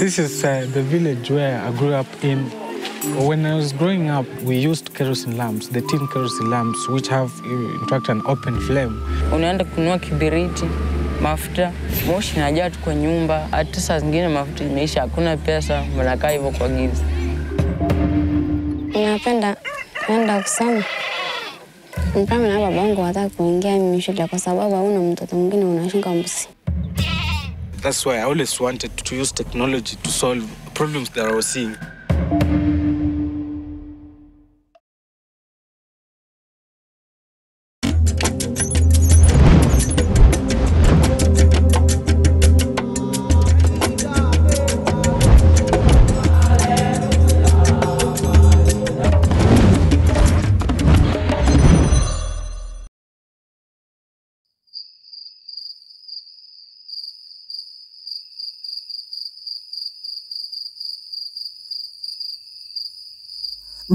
This is uh, the village where I grew up in. When I was growing up, we used kerosene lamps, the tin kerosene lamps, which have, in fact, an open flame. Unaenda kununua kibiriti, mafuta, moshi najaa tu kwa nyumba. Hata saa zingine mafuta imeisha, hakuna pesa, mnakaa hivyo kwa giza. Napenda kwenda kusoma. Mpaka na babangu hataki kuingia mimi shule kwa sababu hauna mtoto mwingine unashika mbusi. That's why I always wanted to use technology to solve problems that I was seeing.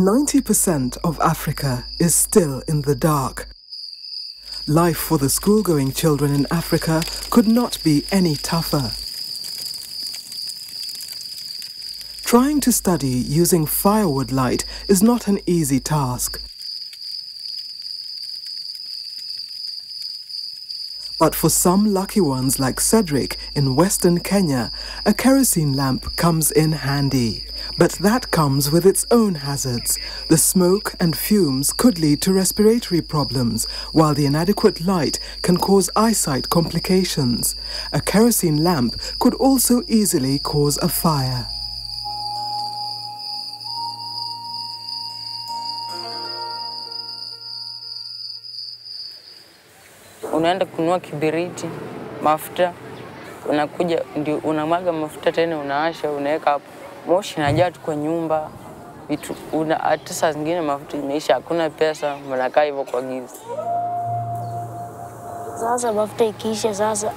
Ninety percent of Africa is still in the dark. Life for the school-going children in Africa could not be any tougher. Trying to study using firewood light is not an easy task. But for some lucky ones like Cedric in Western Kenya, a kerosene lamp comes in handy. But that comes with its own hazards. The smoke and fumes could lead to respiratory problems, while the inadequate light can cause eyesight complications. A kerosene lamp could also easily cause a fire. Unaenda kununua kibiriti, mafuta, unakuja ndio unamwaga mafuta tena, unaasha, unaweka hapo, moshi najaa tu kwa nyumba. Vitu una, hata saa zingine mafuta imeisha, hakuna pesa, mnakaa hivyo kwa giza. Sasa mafuta ikiisha, sasa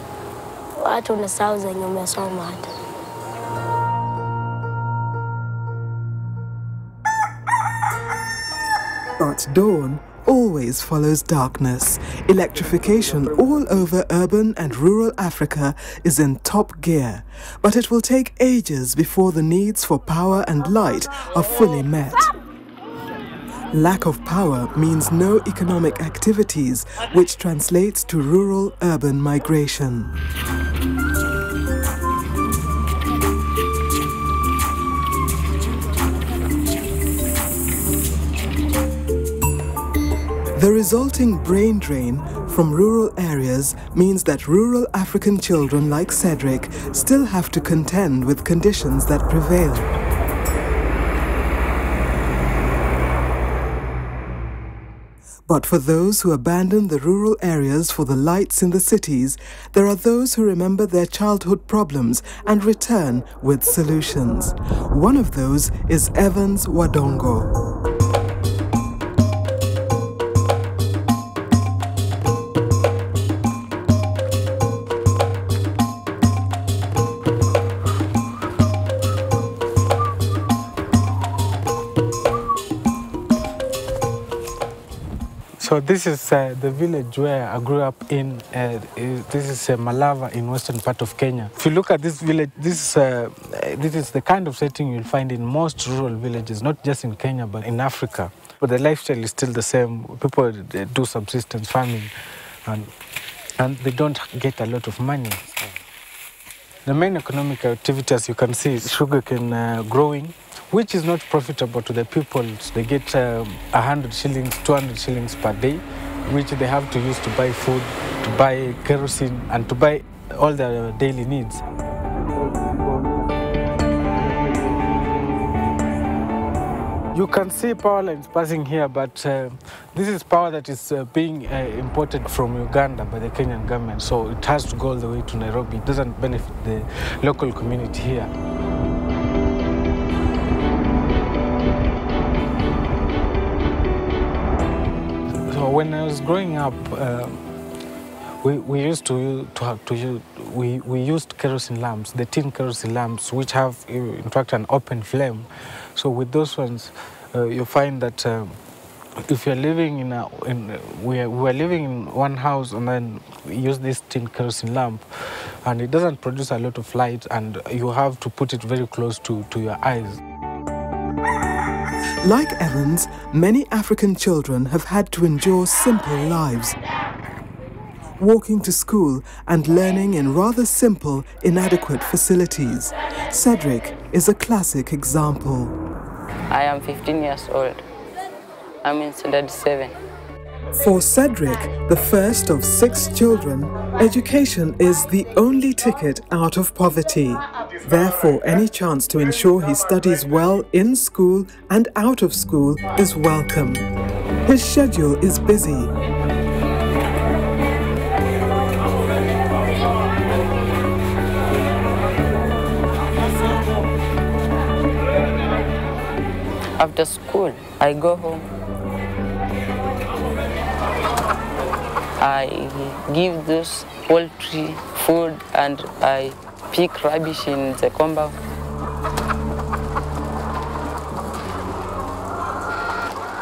watu unasahau zenye umesoma hata. At dawn always follows darkness. Electrification all over urban and rural Africa is in top gear, but it will take ages before the needs for power and light are fully met. Lack of power means no economic activities, which translates to rural urban migration. The resulting brain drain from rural areas means that rural African children like Cedric still have to contend with conditions that prevail. But for those who abandon the rural areas for the lights in the cities, there are those who remember their childhood problems and return with solutions. One of those is Evans Wadongo. So this is uh, the village where I grew up in. Uh, this is uh, Malava in western part of Kenya. If you look at this village, this is, uh, this is the kind of setting you'll find in most rural villages, not just in Kenya but in Africa. But the lifestyle is still the same. People uh, do subsistence farming, and and they don't get a lot of money. The main economic activity, as you can see, is sugarcane uh, growing, which is not profitable to the people. They get um, 100 shillings, 200 shillings per day, which they have to use to buy food, to buy kerosene, and to buy all their daily needs. You can see power lines passing here, but uh, this is power that is uh, being uh, imported from Uganda by the Kenyan government. So it has to go all the way to Nairobi. It doesn't benefit the local community here. So when I was growing up, uh, we, we used to to have to use, we, we used kerosene lamps, the tin kerosene lamps, which have in fact an open flame. So with those ones, uh, you find that um, if you're living in a, in, we are, we are living in one house and then use this tin kerosene lamp, and it doesn't produce a lot of light, and you have to put it very close to, to your eyes. Like Evans, many African children have had to endure simple lives. Walking to school and learning in rather simple, inadequate facilities. Cedric is a classic example. I am 15 years old. I'm in standard 7. For Cedric, the first of six children, education is the only ticket out of poverty. Therefore, any chance to ensure he studies well in school and out of school is welcome. His schedule is busy. After school, I go home. I give those poultry food and I pick rubbish in the compound.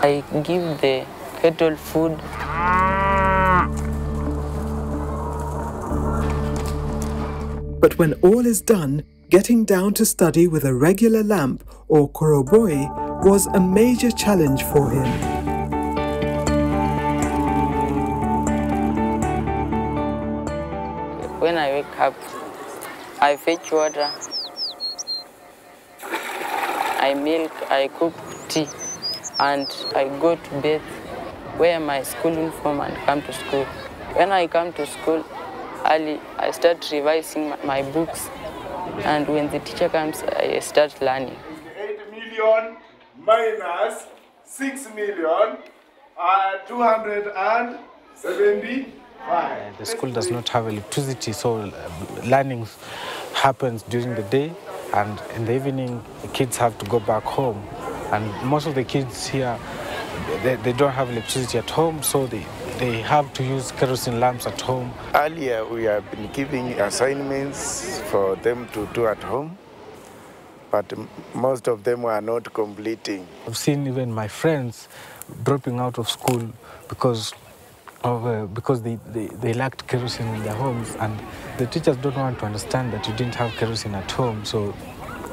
I give the cattle food. But when all is done, getting down to study with a regular lamp or koroboi was a major challenge for him. When I wake up, I fetch water, I milk, I cook tea, and I go to bed, wear my school uniform and come to school. When I come to school early, I start revising my- my books, and when the teacher comes, I start learning. 8 million minus 6 million uh, 275. The school does not have electricity, so uh, learning happens during the day, and in the evening, the kids have to go back home. And most of the kids here, they, they don't have electricity at home, so they, they have to use kerosene lamps at home. Earlier, we have been giving assignments for them to do at home, but most of them were not completing. I've seen even my friends dropping out of school because of, uh, because they, they, they lacked kerosene in their homes, and the teachers don't want to understand that you didn't have kerosene at home, so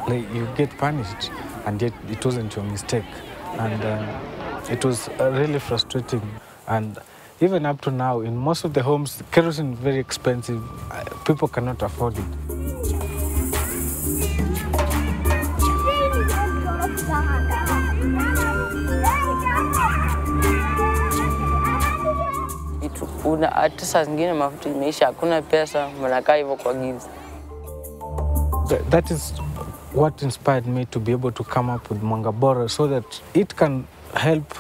they, you get punished, and yet it wasn't your mistake, and uh, it was uh, really frustrating. And even up to now, in most of the homes, kerosene is very expensive. Uh, people cannot afford it. Vitu- una- Hata saa zingine mafuta imeisha, hakuna pesa, mnakaa hivyo kwa giza. That is what inspired me to be able to come up with Mwanga Bora so that it can help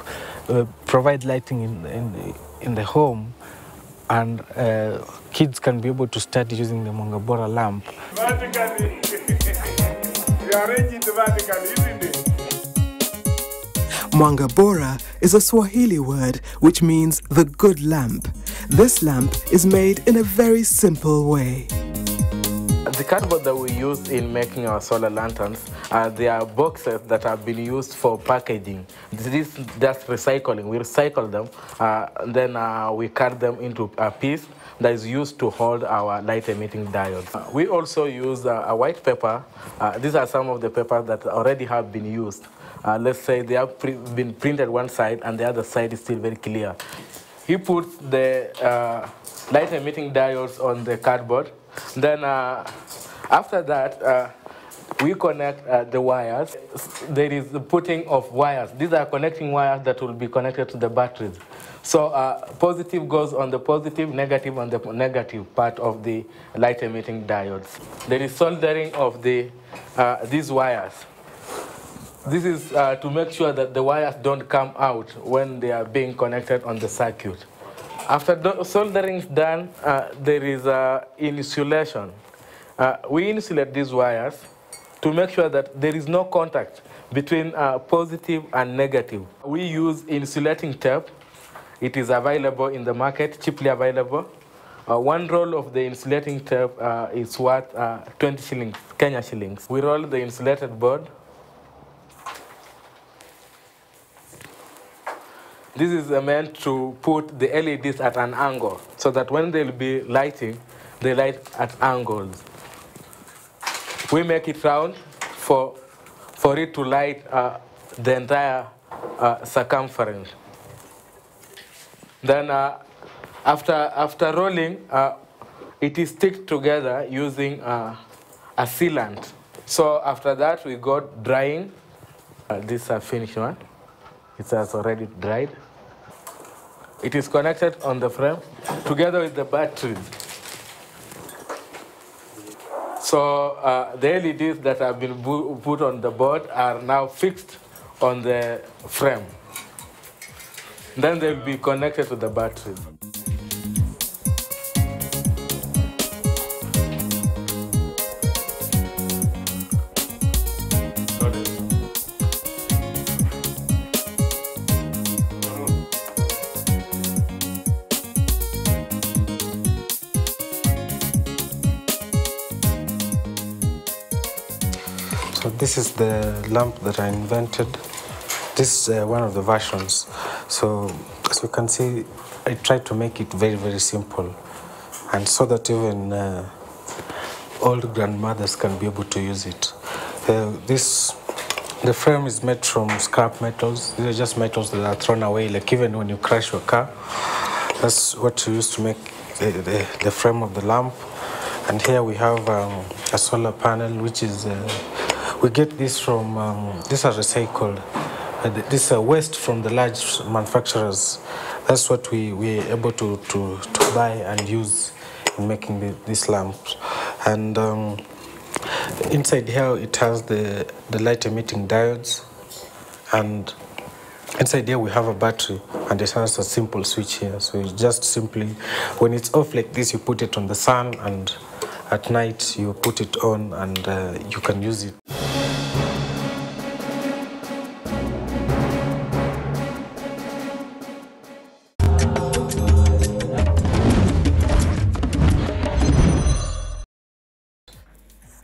uh, provide lighting in, in, in the home and uh, kids can be able to start using the Mwanga Bora lamp. Vatican. we are isn't it? Mwanga Bora is a Swahili word which means the good lamp. This lamp is made in a very simple way. The cardboard that we use in making our solar lanterns, uh, they are boxes that have been used for packaging. This is just recycling. We recycle them, uh, then uh, we cut them into a piece that is used to hold our light emitting diodes. Uh, we also use uh, a white paper. Uh, these are some of the papers that already have been used. Uh, let's say they have pre- been printed one side and the other side is still very clear. He puts the uh, light emitting diodes on the cardboard. Then uh, after that, uh, we connect uh, the wires. There is the putting of wires. These are connecting wires that will be connected to the batteries. So uh, positive goes on the positive, negative on the negative part of the light emitting diodes. There is soldering of the, uh, these wires. This is uh, to make sure that the wires don't come out when they are being connected on the circuit. After soldering is done, uh, there is uh, insulation. Uh, we insulate these wires to make sure that there is no contact between uh, positive and negative. We use insulating tape. It is available in the market, cheaply available. Uh, one roll of the insulating tape uh, is worth uh, 20 shillings, Kenya shillings. We roll the insulated board This is meant to put the LEDs at an angle so that when they'll be lighting, they light at angles. We make it round for, for it to light uh, the entire uh, circumference. Then uh, after, after rolling, uh, it is stick together using uh, a sealant. So after that, we got drying. Uh, this is a finished one. It has already dried. It is connected on the frame together with the batteries. So uh, the LEDs that have been put on the board are now fixed on the frame. Then they'll be connected to the batteries. This is the lamp that I invented. This is uh, one of the versions. So as you can see, I tried to make it very, very simple. And so that even uh, old grandmothers can be able to use it. Uh, this, the frame is made from scrap metals. These are just metals that are thrown away, like even when you crash your car. That's what you use to make the, the, the frame of the lamp. And here we have um, a solar panel, which is, uh, we get this from, um, these are recycled. Uh, th- this uh, waste from the large manufacturers. That's what we, we're able to, to, to buy and use in making the, these lamps. And um, inside here, it has the, the light emitting diodes. And Inside here we have a battery and it has a simple switch here. So you just simply, when it's off like this, you put it on the sun and at night you put it on and uh, you can use it.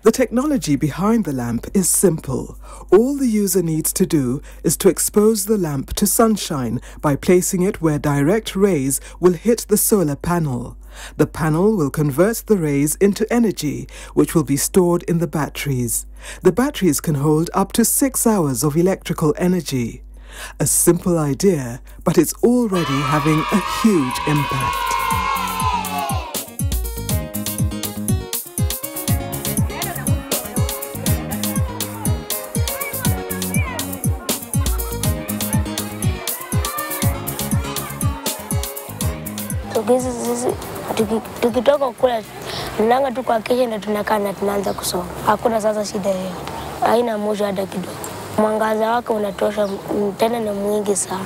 The technology behind the lamp is simple. All the user needs to do is to expose the lamp to sunshine by placing it where direct rays will hit the solar panel. The panel will convert the rays into energy, which will be stored in the batteries. The batteries can hold up to six hours of electrical energy. A simple idea, but it's already having a huge impact. Tukitoka kula tunanga tu kwa kesha ndo tunakaa na tunaanza kusoma. Hakuna sasa shida hiyo, haina mwisho hata kidogo. Mwangaza wake unatosha, tena na mwingi sana.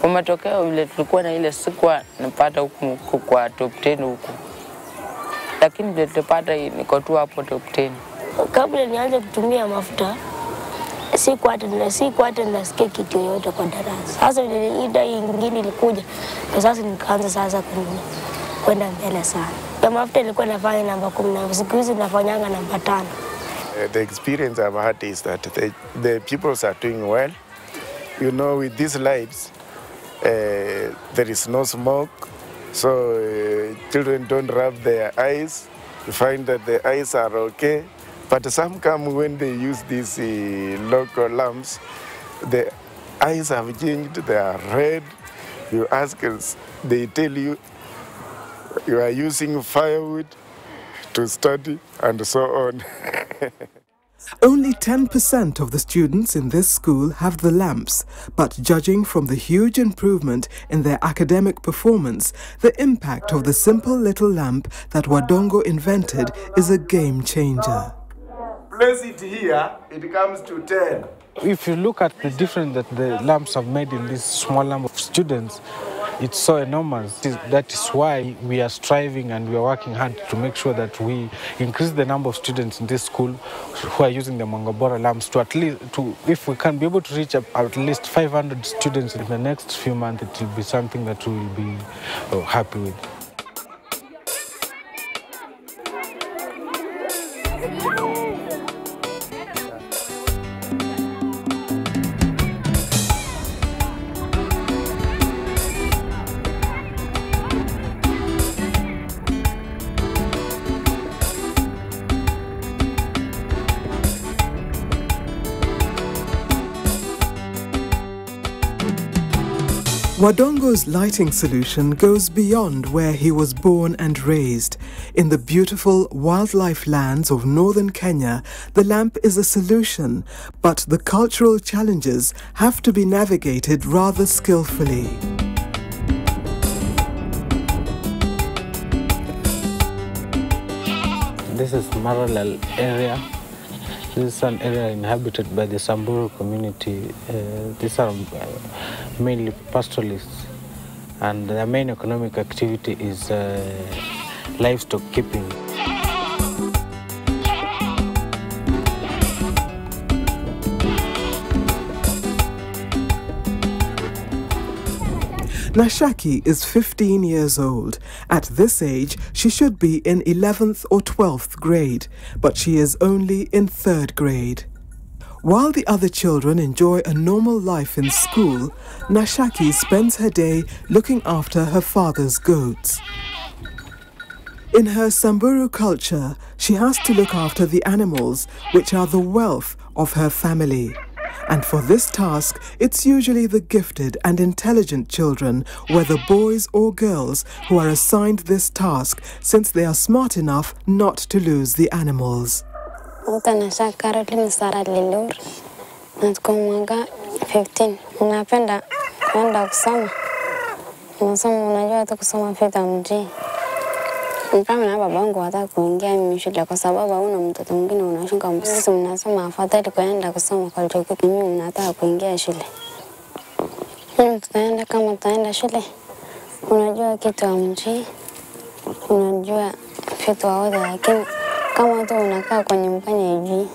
Kwa matokeo vile tulikuwa na ile sikuwa napata huku kwa top 10 huku, lakini vile tulipata niko tu hapo top 10. Kabla nianze kutumia mafuta siku hata na siku hata nasikia kitu yoyote kwa darasa. Sasa ile ida nyingine ingine ilikuja, na sasa nikaanza sasa kununua kwenda mbele sana. Ya mafuta ilikuwa nafanya namba kumi na siku hizi nafanyanga namba tano. Uh, the experience I've had is that the, the pupils are doing well. You know, with these lights, uh, there is no smoke, so uh, children don't rub their eyes. You find that the eyes are okay. But some come when they use these uh, local lamps, the eyes have changed, they are red. You ask they tell you you are using firewood to study and so on. Only 10% of the students in this school have the lamps, but judging from the huge improvement in their academic performance, the impact of the simple little lamp that Wadongo invented is a game changer. Place it here, it comes to 10. If you look at the difference that the lamps have made in this small number of students, it's so enormous. That is why we are striving and we are working hard to make sure that we increase the number of students in this school who are using the Mangabora lamps to at least, to, if we can be able to reach at least 500 students in the next few months, it will be something that we will be uh, happy with. Wadongo's lighting solution goes beyond where he was born and raised. In the beautiful wildlife lands of northern Kenya, the lamp is a solution, but the cultural challenges have to be navigated rather skillfully. This is Maralal area. This is an area inhabited by the Samburu community. Uh, these are uh, mainly pastoralists, and their main economic activity is uh, livestock keeping. Nashaki is 15 years old. At this age, she should be in 11th or 12th grade, but she is only in 3rd grade. While the other children enjoy a normal life in school, Nashaki spends her day looking after her father's goats. In her Samburu culture, she has to look after the animals, which are the wealth of her family. And for this task, it's usually the gifted and intelligent children, whether boys or girls, who are assigned this task since they are smart enough not to lose the animals. Naitwa Nasha Caroline Sara Lilur na tuko mwaka 15. Napenda kwenda kusoma. Nasoma, unajua tu kusoma fedha Mkame na babangu wataka kuingia shule kwa sababu hauna mtoto mwingine unashunga msisi, mnasoma afadhali kuenda kusoma chuo kikuu, mimi mnataka kuingia shule. Mimi tutaenda kama tutaenda shule, unajua kitu wa mji unajua vitu wote, lakini kama tu unakaa kwenye mkanya ijui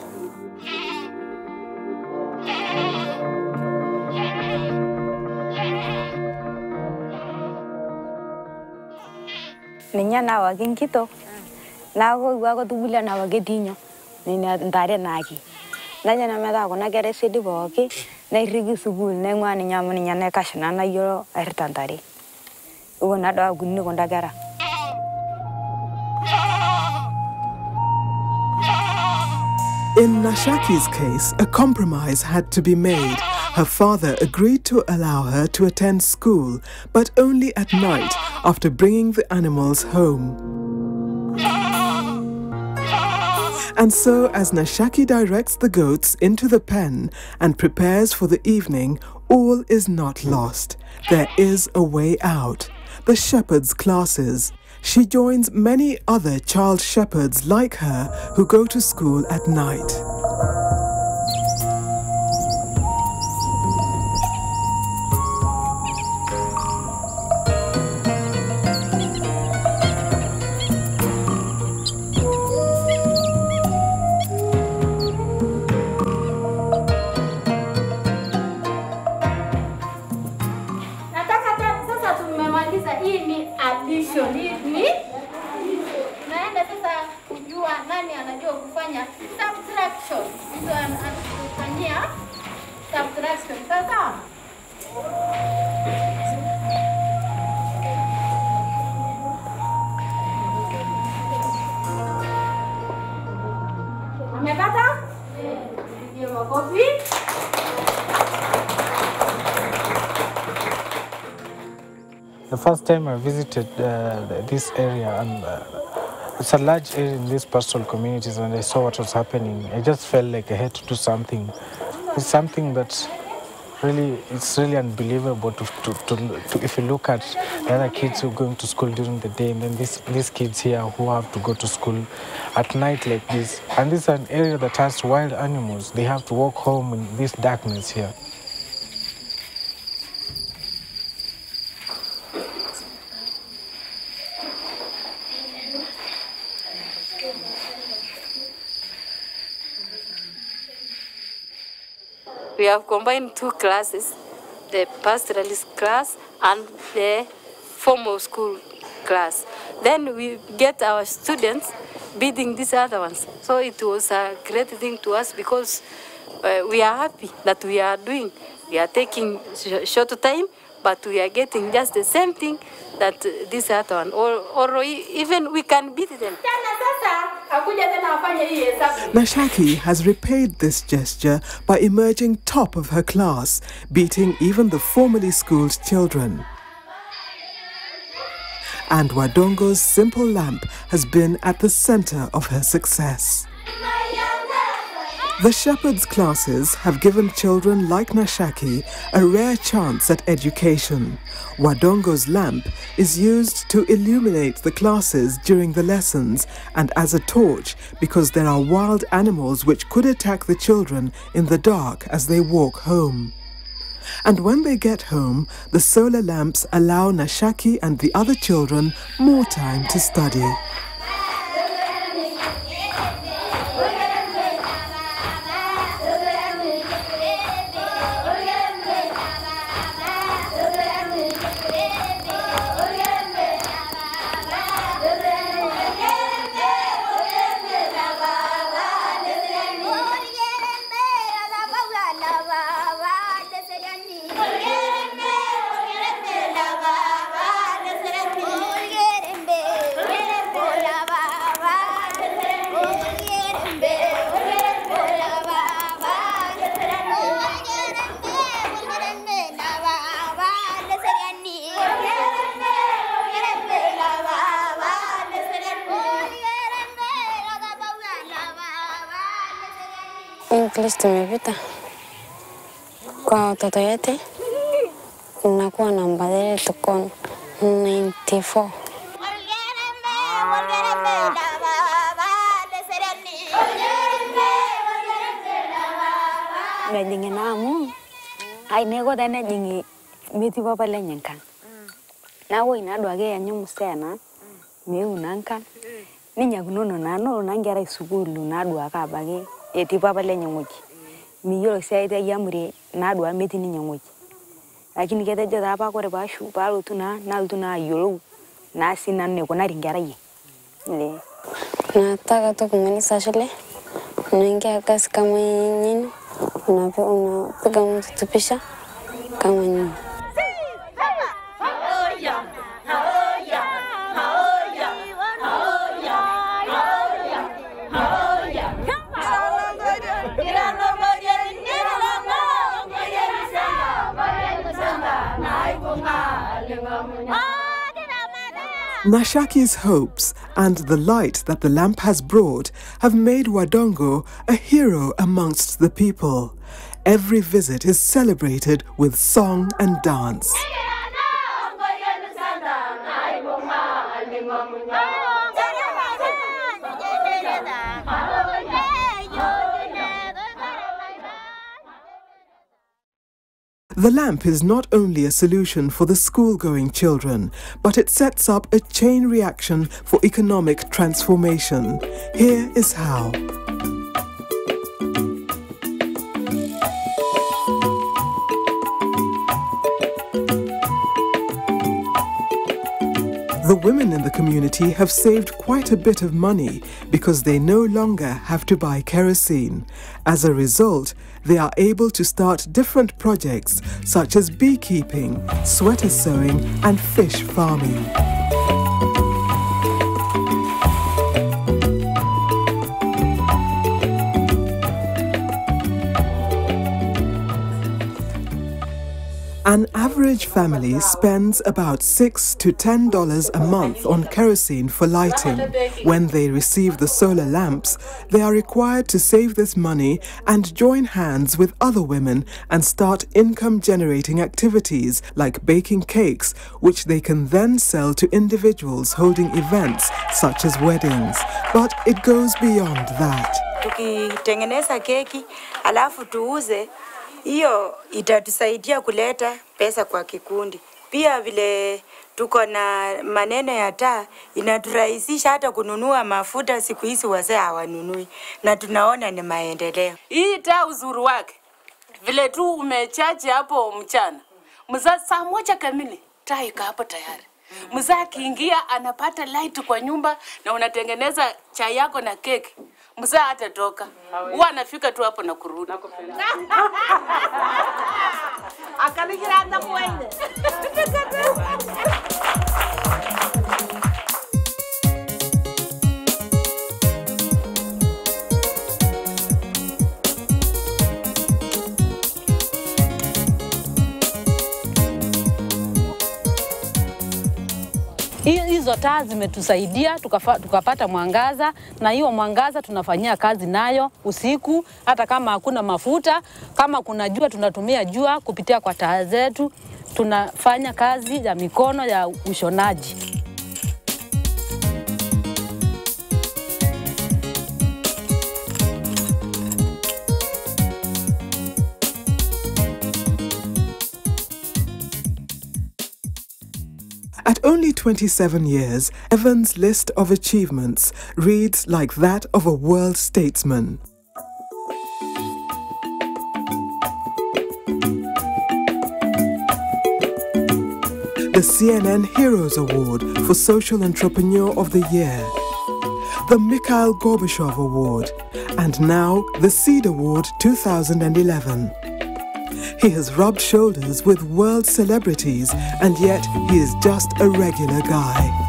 naki. Kera In Nashaki's case, a compromise had to be made. Her father agreed to allow her to attend school, but only at night after bringing the animals home. And so, as Nashaki directs the goats into the pen and prepares for the evening, all is not lost. There is a way out. The shepherd's classes. She joins many other child shepherds like her who go to school at night. The first time I visited uh, this area, and uh, it's a large area in these pastoral communities, and I saw what was happening, I just felt like I had to do something. It's something that really, it's really unbelievable to, to, to, to if you look at the other kids who are going to school during the day, and then these, these kids here who have to go to school at night like this. And this is an area that has wild animals. They have to walk home in this darkness here. We have combined two classes, the pastoralist class and the formal school class. Then we get our students bidding these other ones. So it was a great thing to us because uh, we are happy that we are doing. We are taking sh- short time, but we are getting just the same thing that uh, this other one. Or, or even we can beat them. Nashaki has repaid this gesture by emerging top of her class, beating even the formerly schooled children. And Wadongo's simple lamp has been at the center of her success. The shepherd's classes have given children like Nashaki a rare chance at education. Wadongo's lamp is used to illuminate the classes during the lessons and as a torch because there are wild animals which could attack the children in the dark as they walk home. And when they get home, the solar lamps allow Nashaki and the other children more time to study. list mevitar kwawatotoyete nakwang nambatere tkon ninfour ejing naamu ai nekotaanejing meti papalenye ngkang nagoi nadwak anyumstena meuna ngkang ninyakinono nano nangera sukulu naduaka abaki etii papa lenye ng'oji miyiolo sii aitai amuri naadua metii ninye ng'oji lakini ketejo taa apa kore paashu paalotu naa nalotu naa ayiolou naa sii nanu neikunari nkerai ai Nataka tu kumaliza shule, unaingia kazi kama nyinyi, unapiga mtu tupisha kama nyinyi. Nashaki's hopes and the light that the lamp has brought have made Wadongo a hero amongst the people. Every visit is celebrated with song and dance. The lamp is not only a solution for the school-going children, but it sets up a chain reaction for economic transformation. Here is how. The women in the community have saved quite a bit of money because they no longer have to buy kerosene. As a result, they are able to start different projects such as beekeeping, sweater sewing, and fish farming. An average family spends about six to ten dollars a month on kerosene for lighting. When they receive the solar lamps, they are required to save this money and join hands with other women and start income generating activities like baking cakes, which they can then sell to individuals holding events such as weddings. But it goes beyond that. Hiyo itatusaidia kuleta pesa kwa kikundi. Pia vile tuko na maneno ya taa, inaturahisisha hata kununua mafuta. Siku hizi wazee hawanunui, na tunaona ni maendeleo. Hii taa uzuri wake vile tu umechaji hapo mchana, mzaa saa moja kamili taa iko hapo tayari. Mzaa akiingia anapata light kwa nyumba na unatengeneza chai yako na keki. Mzaa hatatoka, huwa anafika tu hapo na kurudi. akaligira anda mwende hizo taa zimetusaidia tukafa, tukapata mwangaza, na hiyo mwangaza tunafanyia kazi nayo usiku, hata kama hakuna mafuta, kama kuna jua tunatumia jua kupitia kwa taa zetu. Tunafanya kazi ya mikono ya ushonaji. At only 27 years, Evans' list of achievements reads like that of a world statesman. The CNN Heroes Award for Social Entrepreneur of the Year, the Mikhail Gorbachev Award, and now the Seed Award 2011. He has rubbed shoulders with world celebrities, and yet he is just a regular guy.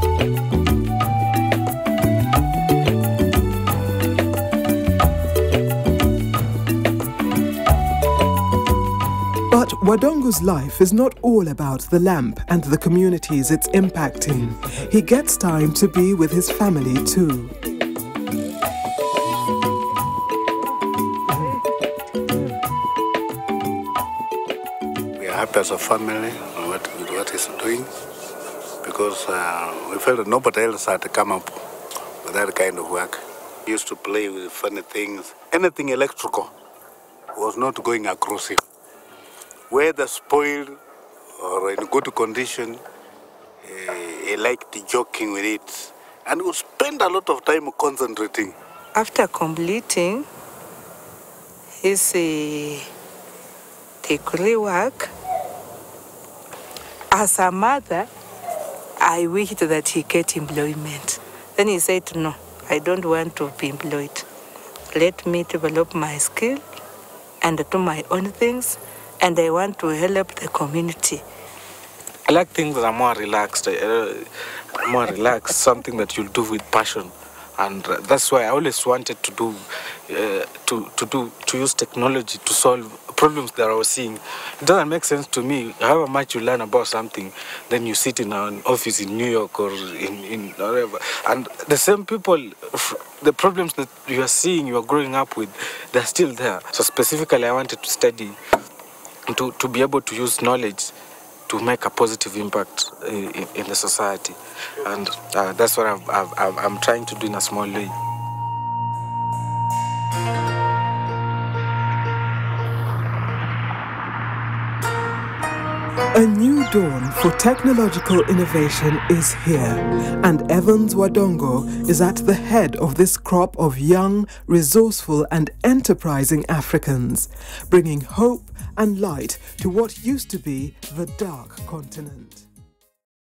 But Wadongo's life is not all about the lamp and the communities it's impacting. He gets time to be with his family too. As a family what, what he's doing because uh, we felt nobody else had to come up with that kind of work. He used to play with funny things. Anything electrical was not going across him. Whether spoiled or in good condition, uh, he liked joking with it and would spend a lot of time concentrating. After completing his uh, degree work, as a mother, I wished that he get employment. Then he said, no, I don't want to be employed. Let me develop my skill and do my own things, and I want to help the community. I like things that are more relaxed, uh, more relaxed, something that you'll do with passion. And that's why I always wanted to do, uh, to, to do, to use technology to solve problems that I was seeing. It doesn't make sense to me, however much you learn about something, then you sit in an office in New York or in, in wherever. And the same people, the problems that you are seeing, you are growing up with, they're still there. So specifically, I wanted to study, to, to be able to use knowledge to make a positive impact uh, in, in the society. And uh, that's what I've, I've, I'm trying to do in a small way. A new dawn for technological innovation is here, and Evans Wadongo is at the head of this crop of young, resourceful, and enterprising Africans, bringing hope and light to what used to be the dark continent.